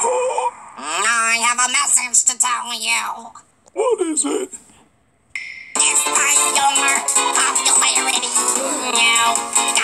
I have a message to tell you. What is it? Despite your popularity, you